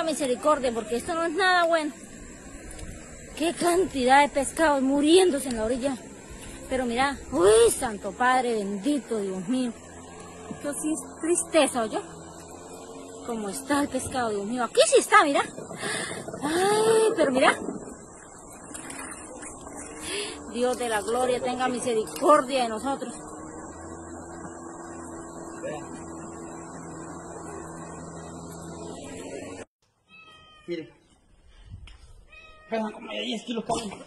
tenga misericordia, porque esto no es nada bueno. Qué cantidad de pescados muriéndose en la orilla. Pero mira, uy, Santo Padre bendito, Dios mío. Esto sí es tristeza, ¿oye? ¿Cómo está el pescado, Dios mío? Aquí sí está, mira. Ay, pero mira. Dios de la gloria tenga misericordia de nosotros. Mire. Vean como hay 10 kilos cada.